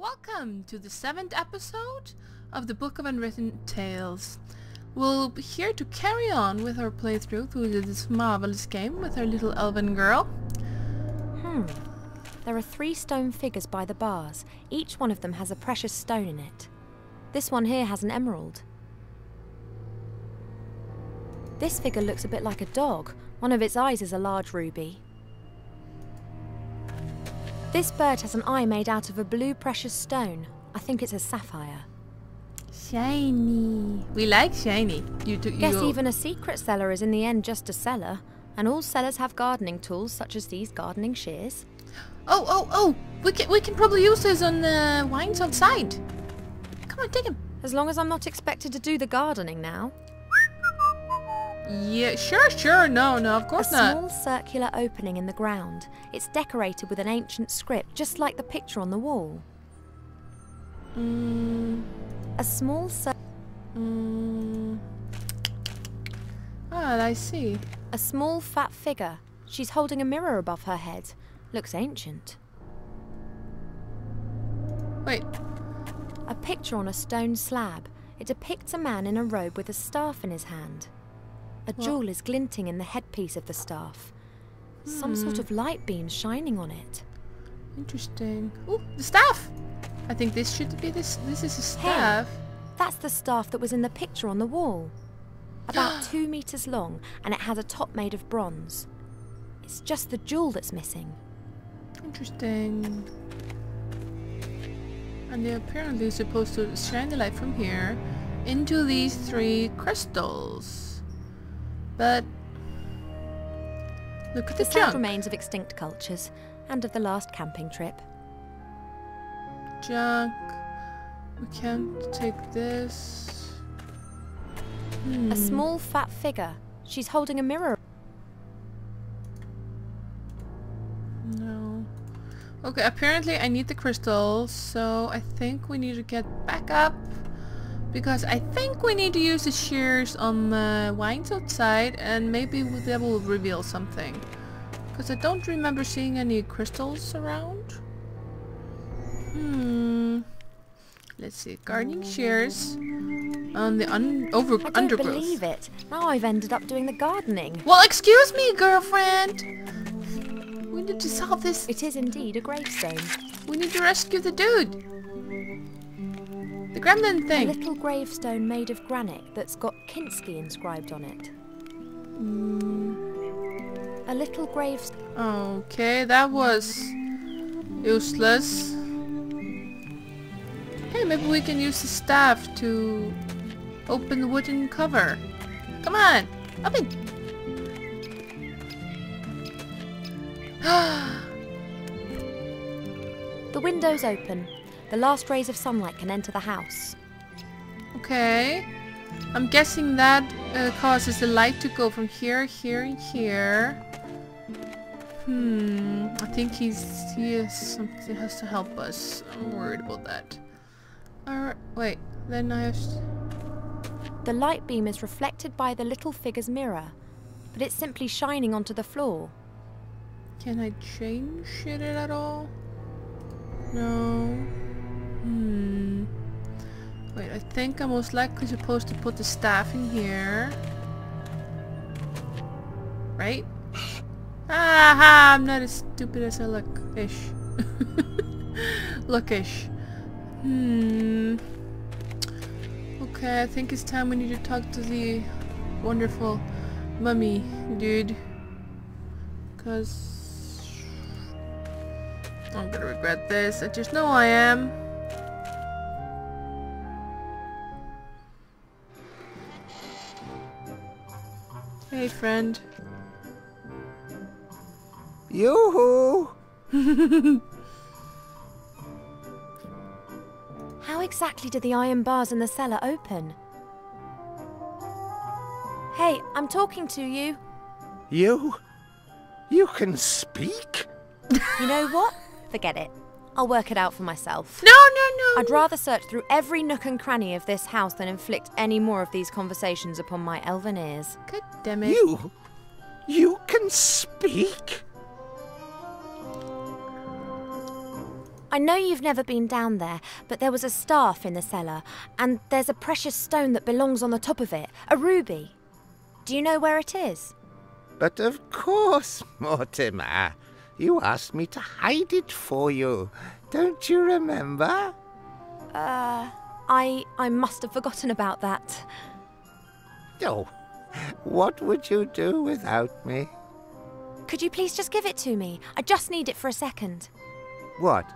Welcome to the seventh episode of the Book of Unwritten Tales. We'll be here to carry on with our playthrough through this marvelous game with our little elven girl. Hmm. There are three stone figures by the bars. Each one of them has a precious stone in it. This one here has an emerald. This figure looks a bit like a dog. One of its eyes is a large ruby. This bird has an eye made out of a blue precious stone. I think it's a sapphire. Shiny. We like shiny. You do, Guess you- even a secret cellar is in the end just a cellar. And all cellars have gardening tools such as these gardening shears. Oh, oh, oh! We can we can probably use this on the wines outside. Come on, take him. As long as I'm not expected to do the gardening now. Yeah, sure, sure. No, no, of A course not. A small circular opening in the ground. It's decorated with an ancient script, just like the picture on the wall. Mm, A small cir- mm. Ah, I see. a small fat figure. She's holding a mirror above her head. Looks ancient. Wait. A picture on a stone slab. It depicts a man in a robe with a staff in his hand. A What? jewel is glinting in the headpiece of the staff. Some sort Hmm. of light beam shining on it. Interesting. Oh, the staff! I think this should be this. This is a Hey. staff. That's the staff that was in the picture on the wall. About two meters long, and it has a top made of bronze. It's just the jewel that's missing. Interesting. And they're apparently supposed to shine the light from here into these three crystals. But look at the, The junk. remains of extinct cultures and of the last camping trip. Junk. We can't take this. Hmm. A small fat figure. She's holding a mirror. No. Okay, apparently I need the crystals, so I think we need to get back up. Because I think we need to use the shears on the wines outside and maybe that will reveal something. Because I don't remember seeing any crystals around. Hmm. Let's see. Gardening shears on the un over I don't undergrowth. believe it. Now I've ended up doing the gardening. Well, excuse me, girlfriend. We need to solve this It is indeed a gravestone. We need to rescue the dude. Gremlin A little gravestone made of granite that's got Kinski inscribed on it. Mm, A little gravestone. okay, that was useless. Hey, maybe we can use the staff to open the wooden cover. Come on, open. The window's open. The last rays of sunlight can enter the house. okay. I'm guessing that uh, causes the light to go from here, here, and here. Hmm. I think he's he is something has to help us. I'm worried about that. Alright. Wait. Then I have. The light beam is reflected by the little figure's mirror, but it's simply shining onto the floor. Can I change it at all? No. Hmm. Wait. I think I'm most likely supposed to put the staff in here. Right? Aha! I'm not as stupid as I look. Ish. Lookish. Hmm. Okay, I think it's time we need to talk to the wonderful mummy dude. Cause I'm gonna regret this. I just know I am. Hey friend. Yoo-hoo! How exactly did the iron bars in the cellar open? Hey, I'm talking to you. You? You can speak? You know what? Forget it. I'll work it out for myself. No, no, no. I'd rather search through every nook and cranny of this house than inflict any more of these conversations upon my elven ears. God damn it. You? You can speak? I know you've never been down there, but there was a staff in the cellar, and there's a precious stone that belongs on the top of it, a ruby. Do you know where it is? But of course, Mortimer. You asked me to hide it for you. Don't you remember? Uh, I I must have forgotten about that. Oh, what would you do without me? Could you please just give it to me? I just need it for a second. What?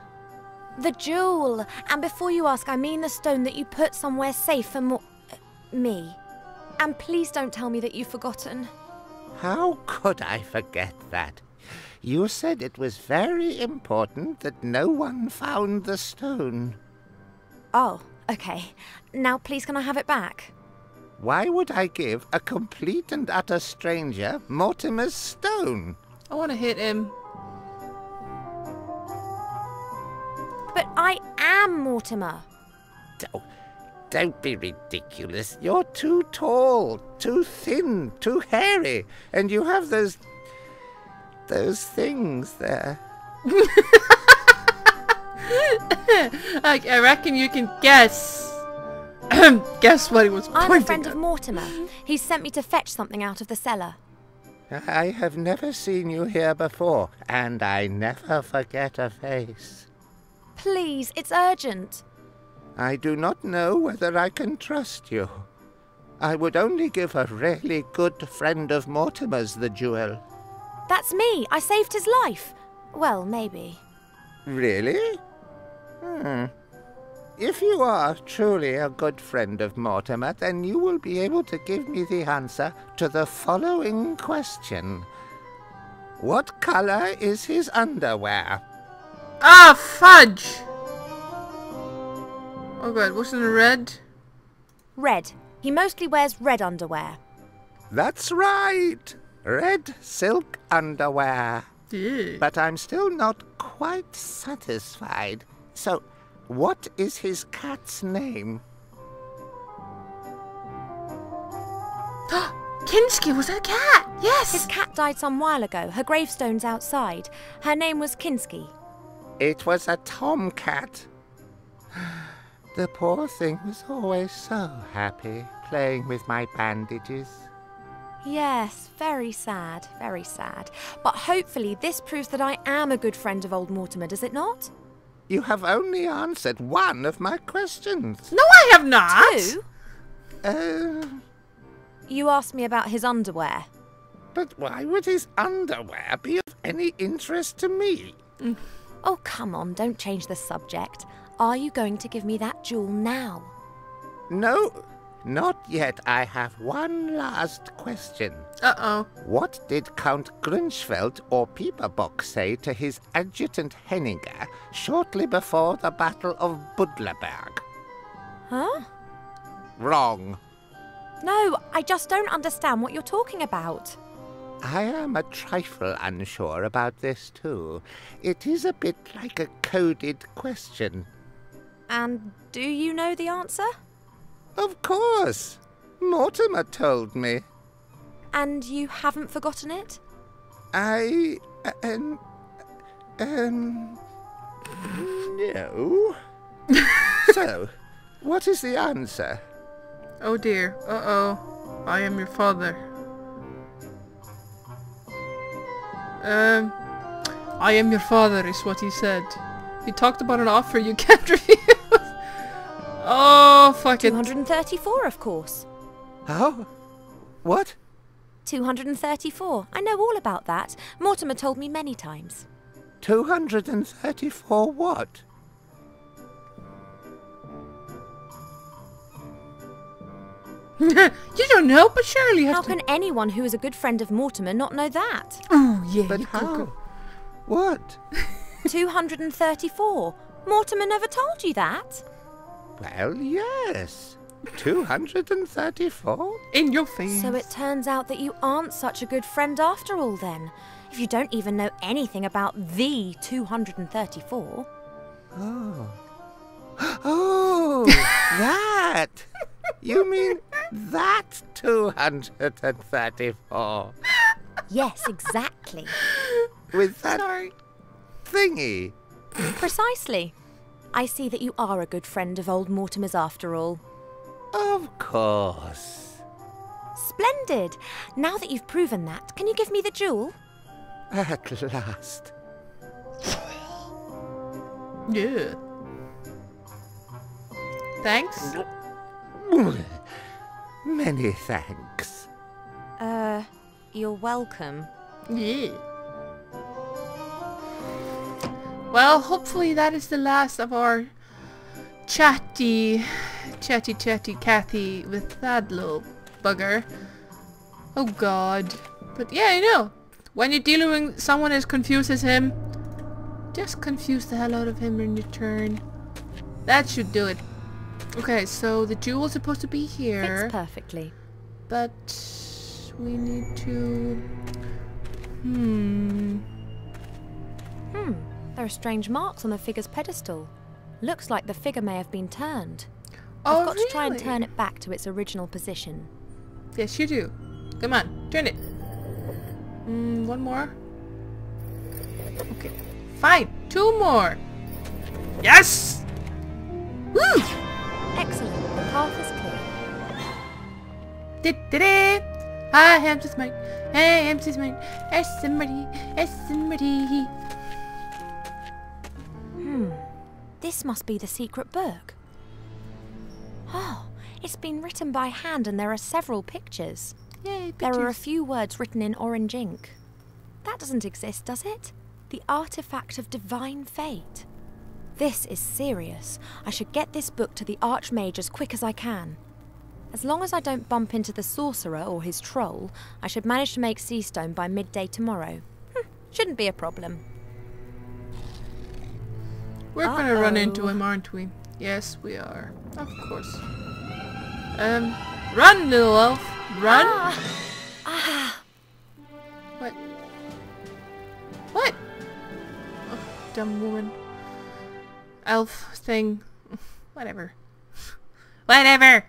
The jewel. And before you ask, I mean the stone that you put somewhere safe for mo- uh, me. And please don't tell me that you've forgotten. How could I forget that? You said it was very important that no one found the stone. Oh, okay. Now please can I have it back? Why would I give a complete and utter stranger Mortimer's stone? I want to hit him. But I am Mortimer. Don't, don't be ridiculous. You're too tall, too thin, too hairy, and you have those. Those things there. I, I reckon you can guess. guess what he was I'm a friend at. of Mortimer. He sent me to fetch something out of the cellar. I have never seen you here before, and I never forget a face. Please, it's urgent. I do not know whether I can trust you. I would only give a really good friend of Mortimer's the jewel. That's me. I saved his life. Well, maybe. Really? Hmm. If you are truly a good friend of Mortimer, then you will be able to give me the answer to the following question. What color is his underwear? Ah, fudge! Oh god, wasn't it red? Red. He mostly wears red underwear. That's right! Red silk underwear. Yeah. But I'm still not quite satisfied. So, what is his cat's name? Kinski was that a cat? Yes! His cat died some while ago. Her gravestone's outside. Her name was Kinski. It was a tomcat. The poor thing was always so happy playing with my bandages. Yes, very sad, very sad. But hopefully this proves that I am a good friend of old Mortimer, does it not? You have only answered one of my questions. No, I have not! Two? Uh, You asked me about his underwear. but why would his underwear be of any interest to me? Oh, come on, don't change the subject. Are you going to give me that jewel now? No, not yet. I have one last question. Uh-oh. What did Count Grunschfeld or Pieperbock say to his adjutant Henninger shortly before the Battle of Budleberg? Huh? Wrong. No, I just don't understand what you're talking about. I am a trifle unsure about this too. It is a bit like a coded question. And do you know the answer? Of course. Mortimer told me. And you haven't forgotten it? I. Um. Um. No. so, what is the answer? Oh dear. Uh-oh. I am your father. Um, I am your father is what he said. He talked about an offer you can't refuse. Oh, fuck it. 234, of course. Oh? What? 234. I know all about that. Mortimer told me many times. 234 what? you don't know, but surely you have How to... can anyone who is a good friend of Mortimer not know that? Oh, yeah. But you could how? go- What? 234. Mortimer never told you that. Well, yes. 234? In your face. So it turns out that you aren't such a good friend after all, then. If you don't even know anything about the 234. Oh. Oh, that! You mean that 234? Yes, exactly. With that Sorry. thingy? Precisely. I see that you are a good friend of old Mortimer's after all. Of course. Splendid! Now that you've proven that, can you give me the jewel? At last. Yeah. Thanks. Many thanks. Uh, you're welcome. Yeah. Well, hopefully that is the last of our chatty, chatty, chatty Cathy with that little bugger. Oh god. But yeah, you know, when you're dealing with someone as confused as him, just confuse the hell out of him in your turn. That should do it. Okay, so the jewel is supposed to be here, Fits perfectly. but we need to... Hmm... There are strange marks on the figure's pedestal. Looks like the figure may have been turned. Oh, I've got to try and turn it back to its original position. Yes, you do. Come on, turn it. Mm, one more. Okay. Fine. Two more. Yes! Woo! Excellent, the path is clear. Di-di-di. I am so smart. I am smart. As somebody. As somebody. This must be the secret book. Oh, it's been written by hand and there are several pictures. Yay, There are a few words written in orange ink. That doesn't exist, does it? The artifact of divine fate. This is serious. I should get this book to the Archmage as quick as I can. As long as I don't bump into the sorcerer or his troll, I should manage to make Seastone by midday tomorrow. Hm, shouldn't be a problem. We're gonna run into him, aren't we? Yes, we are. Of course. Um, run, little elf. Run. Ah! Ah! What? What? Oh, dumb woman. Elf thing. Whatever. Whatever.